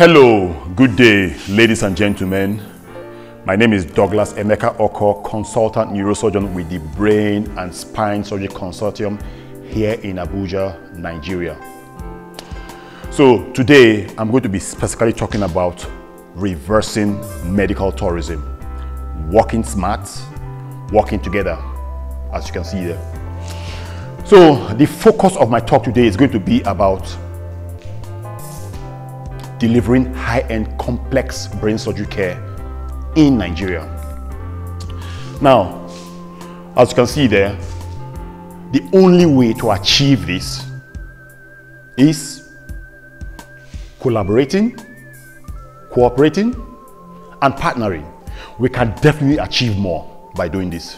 Hello, good day, ladies and gentlemen. My name is Douglas Emeka Okor, consultant neurosurgeon with the Brain and Spine Surgery Consortium here in Abuja, Nigeria. So today I'm going to be specifically talking about reversing medical tourism, walking smart, working together, as you can see there. So the focus of my talk today is going to be about delivering high-end complex brain surgery care in Nigeria. Now, as you can see there, the only way to achieve this is collaborating, cooperating, and partnering. We can definitely achieve more by doing this.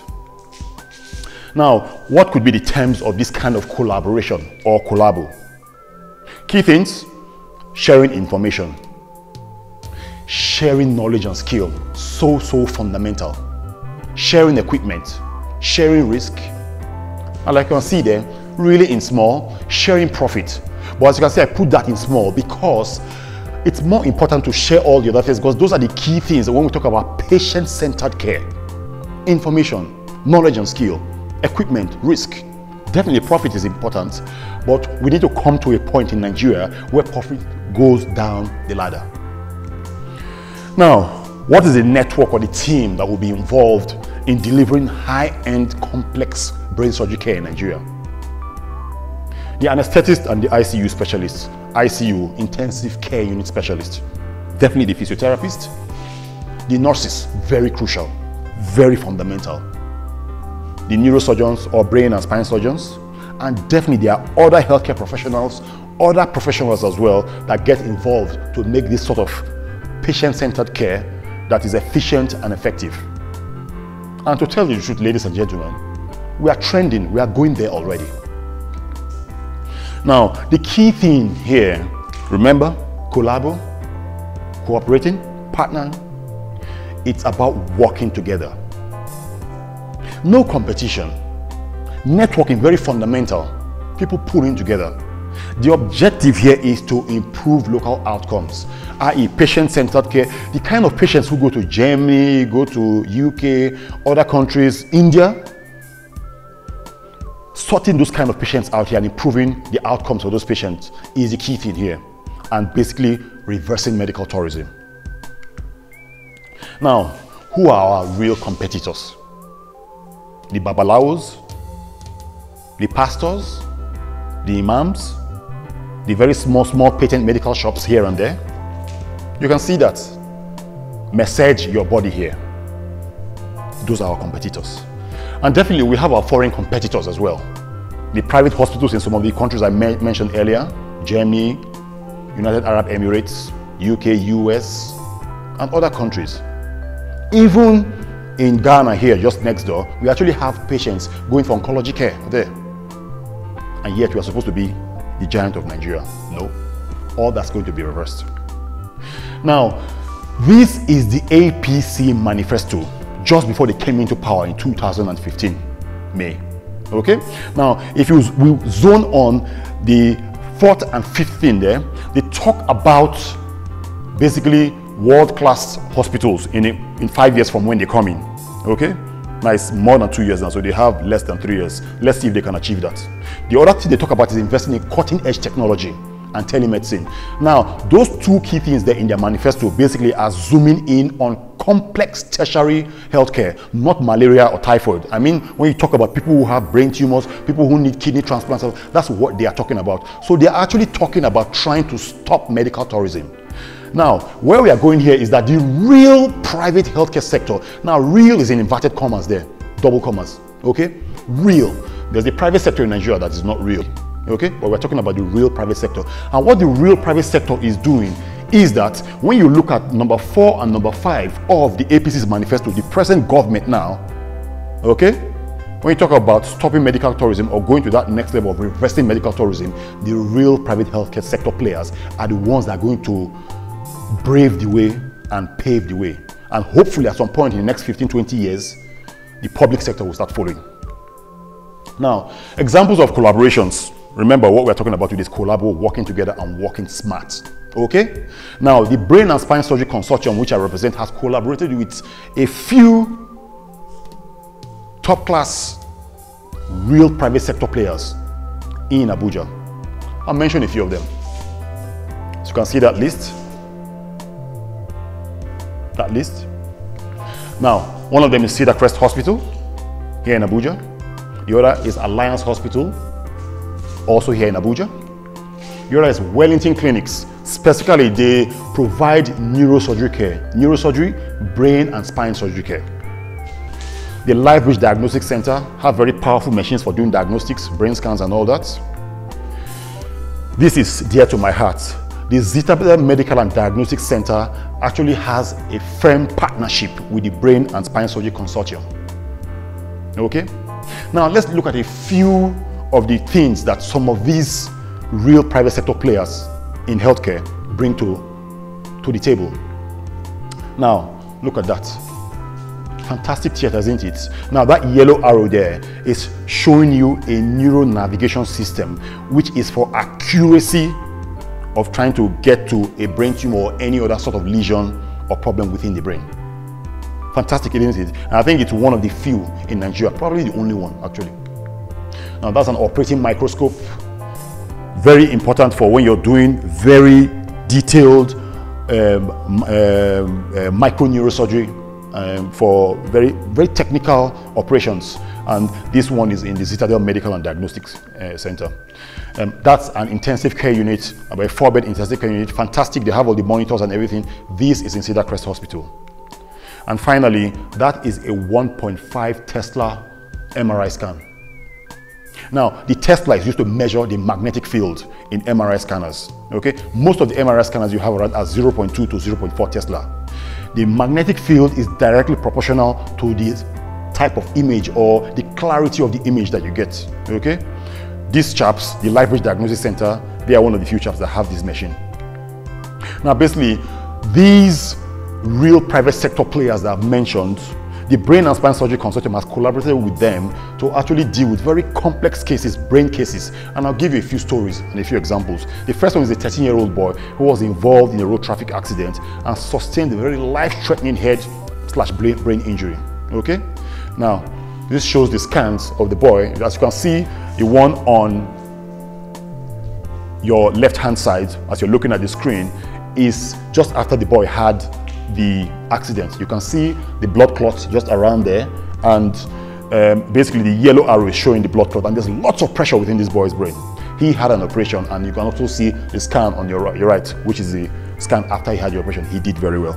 Now, what could be the terms of this kind of collaboration or collabo? Key things, sharing information, sharing knowledge and skill, so, so fundamental. Sharing equipment, sharing risk, and like you can see there, really in small, sharing profit. But as you can see, I put that in small because it's more important to share all the other things because those are the key things when we talk about patient-centered care. Information, knowledge and skill, equipment, risk, Definitely profit is important, but we need to come to a point in Nigeria where profit goes down the ladder. Now, what is the network or the team that will be involved in delivering high-end complex brain surgery care in Nigeria? The anesthetist and the ICU specialist, ICU, intensive care unit specialist, definitely the physiotherapist, the nurses, very crucial, very fundamental the neurosurgeons or brain and spine surgeons, and definitely there are other healthcare professionals, other professionals as well that get involved to make this sort of patient-centered care that is efficient and effective. And to tell you the truth, ladies and gentlemen, we are trending, we are going there already. Now, the key thing here, remember, collabo, cooperating, partnering, it's about working together. No competition. Networking, very fundamental. People pulling together. The objective here is to improve local outcomes, i.e. patient-centered care. The kind of patients who go to Germany, go to UK, other countries, India, sorting those kind of patients out here and improving the outcomes of those patients is the key thing here. And basically reversing medical tourism. Now, who are our real competitors? the babalawos, the pastors, the imams, the very small, small patent medical shops here and there. You can see that. Massage your body here. Those are our competitors. And definitely we have our foreign competitors as well. The private hospitals in some of the countries I mentioned earlier, Germany, United Arab Emirates, UK, US, and other countries. Even in Ghana here, just next door, we actually have patients going for oncology care there. And yet we are supposed to be the giant of Nigeria. No, all that's going to be reversed. Now, this is the APC manifesto just before they came into power in 2015, May. Okay? Now, if you we zone on the fourth and fifth thing there, they talk about basically world-class hospitals in, a, in five years from when they come in. Okay? Now it's more than two years now, so they have less than three years. Let's see if they can achieve that. The other thing they talk about is investing in cutting edge technology and telemedicine. Now, those two key things there in their manifesto basically are zooming in on complex tertiary healthcare, not malaria or typhoid. I mean, when you talk about people who have brain tumors, people who need kidney transplants, that's what they are talking about. So they are actually talking about trying to stop medical tourism. Now, where we are going here is that the real private healthcare sector, now real is in inverted commas there, double commas, okay? Real. There's the private sector in Nigeria that is not real, okay? But we're talking about the real private sector. And what the real private sector is doing is that when you look at number four and number five of the APC's manifesto, the present government now, okay? When you talk about stopping medical tourism or going to that next level of reversing medical tourism, the real private healthcare sector players are the ones that are going to brave the way and pave the way. And hopefully at some point in the next 15, 20 years, the public sector will start following. Now, examples of collaborations Remember what we're talking about with this collabo, working together and working smart. Okay? Now, the Brain and Spine Surgery Consortium, which I represent, has collaborated with a few top class, real private sector players in Abuja. I'll mention a few of them. So you can see that list. That list. Now, one of them is Cedar Crest Hospital here in Abuja. The other is Alliance Hospital, also here in Abuja. The other is Wellington Clinics. Specifically, they provide neurosurgery care, neurosurgery, brain and spine surgery care. The LifeBridge Diagnostic Center have very powerful machines for doing diagnostics, brain scans and all that. This is dear to my heart. The Zita Medical and Diagnostic Center actually has a firm partnership with the Brain and Spine Surgery Consortium. Okay? Now let's look at a few of the things that some of these real private sector players in healthcare bring to, to the table. Now, look at that. Fantastic theater, isn't it? Now that yellow arrow there is showing you a neural navigation system, which is for accuracy of trying to get to a brain tumor or any other sort of lesion or problem within the brain. Fantastic, isn't it? And I think it's one of the few in Nigeria, probably the only one actually. Now that's an operating microscope. Very important for when you're doing very detailed um, um, uh, micro neurosurgery um, for very, very technical operations. And this one is in the Citadel Medical and Diagnostics uh, Center. Um, that's an intensive care unit, about a four-bed intensive care unit. Fantastic, they have all the monitors and everything. This is in Cedar Crest Hospital. And finally, that is a 1.5 Tesla MRI scan. Now, the Tesla is used to measure the magnetic field in MRI scanners. Okay, most of the MRI scanners you have around are 0.2 to 0.4 Tesla. The magnetic field is directly proportional to the type of image or the clarity of the image that you get. Okay, these chaps, the LifeBridge Diagnosis Center, they are one of the few chaps that have this machine. Now, basically, these real private sector players that I've mentioned the Brain and Spine Surgery Consortium has collaborated with them to actually deal with very complex cases, brain cases. And I'll give you a few stories and a few examples. The first one is a 13-year-old boy who was involved in a road traffic accident and sustained a very life-threatening head slash brain injury. Okay? Now, this shows the scans of the boy. As you can see, the one on your left-hand side, as you're looking at the screen, is just after the boy had the accident. You can see the blood clots just around there and um, basically the yellow arrow is showing the blood clot and there's lots of pressure within this boy's brain. He had an operation and you can also see the scan on your right, your right which is the scan after he had the operation. He did very well.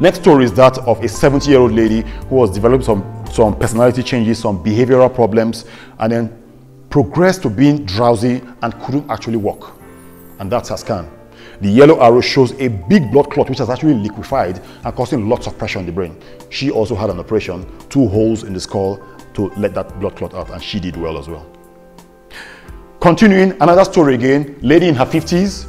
Next story is that of a 70 year old lady who was developing some, some personality changes, some behavioral problems and then progressed to being drowsy and couldn't actually walk. And that's her scan. The yellow arrow shows a big blood clot which has actually liquefied and causing lots of pressure on the brain. She also had an operation, two holes in the skull to let that blood clot out and she did well as well. Continuing, another story again, lady in her 50s,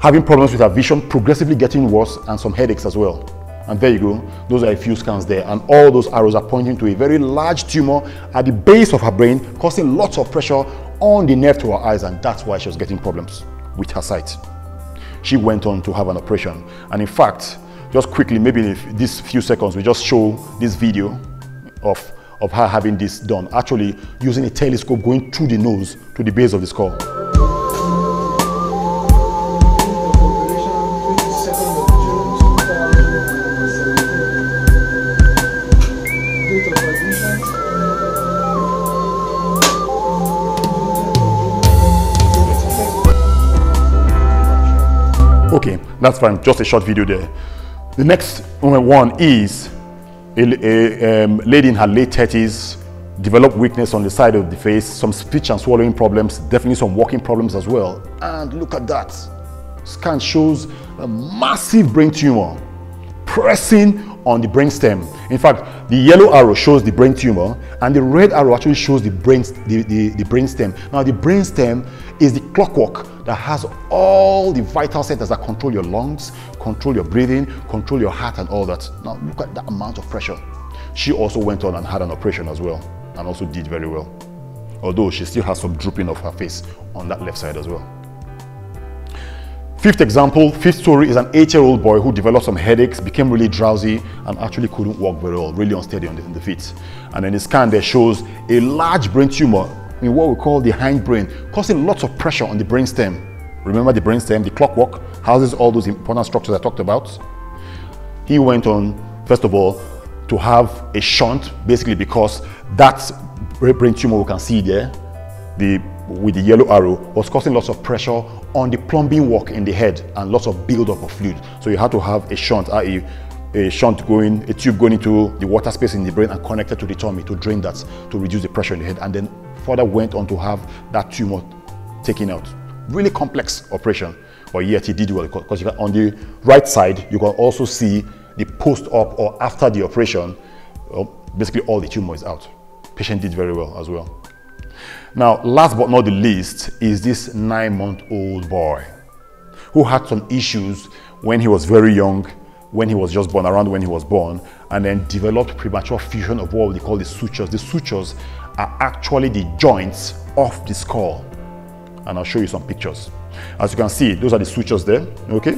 having problems with her vision, progressively getting worse and some headaches as well. And there you go, those are a few scans there and all those arrows are pointing to a very large tumor at the base of her brain causing lots of pressure on the nerve to her eyes and that's why she was getting problems with her sight. She went on to have an operation. And in fact, just quickly, maybe in these few seconds, we just show this video of, of her having this done, actually using a telescope going through the nose to the base of the skull. That's fine. Just a short video there. The next one is a, a um, lady in her late 30s, developed weakness on the side of the face, some speech and swallowing problems, definitely some walking problems as well. And look at that. Scan shows a massive brain tumor pressing on the brain stem. In fact, the yellow arrow shows the brain tumor and the red arrow actually shows the brain, the, the, the brain stem. Now the brain stem is the clockwork that has all the vital centers that control your lungs, control your breathing, control your heart and all that. Now look at that amount of pressure. She also went on and had an operation as well and also did very well. although she still has some drooping of her face on that left side as well. Fifth example, fifth story is an eight-year-old boy who developed some headaches, became really drowsy, and actually couldn't walk very well, really unsteady on the, the feet. And then the scan there shows a large brain tumor in what we call the hindbrain, causing lots of pressure on the brainstem. Remember the brainstem, the clockwork, houses all those important structures I talked about. He went on, first of all, to have a shunt, basically because that brain tumor we can see there, the with the yellow arrow was causing lots of pressure on the plumbing work in the head and lots of buildup of fluid. So you had to have a shunt, i.e. a shunt going, a tube going into the water space in the brain and connected to the tummy to drain that, to reduce the pressure in the head. And then further went on to have that tumor taken out. Really complex operation, but yet he did well because on the right side, you can also see the post-op or after the operation, uh, basically all the tumor is out. Patient did very well as well. Now, last but not the least is this nine-month-old boy who had some issues when he was very young, when he was just born, around when he was born, and then developed premature fusion of what we call the sutures. The sutures are actually the joints of the skull. And I'll show you some pictures. As you can see, those are the sutures there, okay?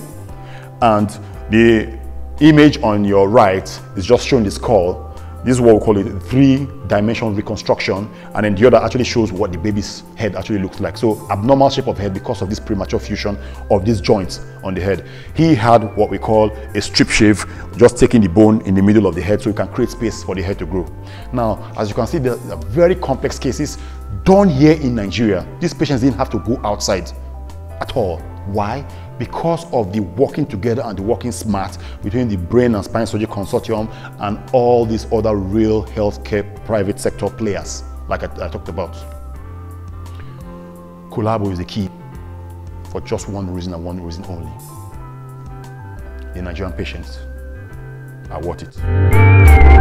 And the image on your right is just showing the skull this is what we call it three-dimensional reconstruction, and then the other actually shows what the baby's head actually looks like. So abnormal shape of head because of this premature fusion of these joints on the head. He had what we call a strip shave, just taking the bone in the middle of the head so you can create space for the head to grow. Now, as you can see, there are very complex cases done here in Nigeria. These patients didn't have to go outside at all. Why? Because of the working together and the working smart between the Brain and Spine Surgery Consortium and all these other real healthcare private sector players, like I, I talked about. Collabo is the key for just one reason and one reason only. The Nigerian patients are worth it.